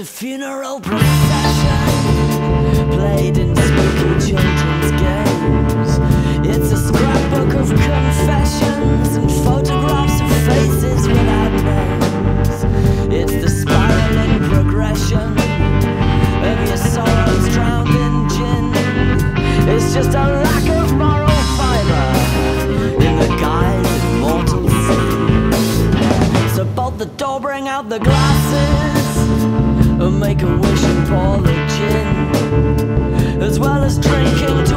a funeral procession played in spooky children's games. It's a scrapbook of confessions and photographs of faces without names. It's the spiraling progression of your sorrows drowned in gin. It's just a lack of moral fiber in the guise of mortal sin. So bolt the door, bring out the glasses make a wish and pour the gin, as well as drinking.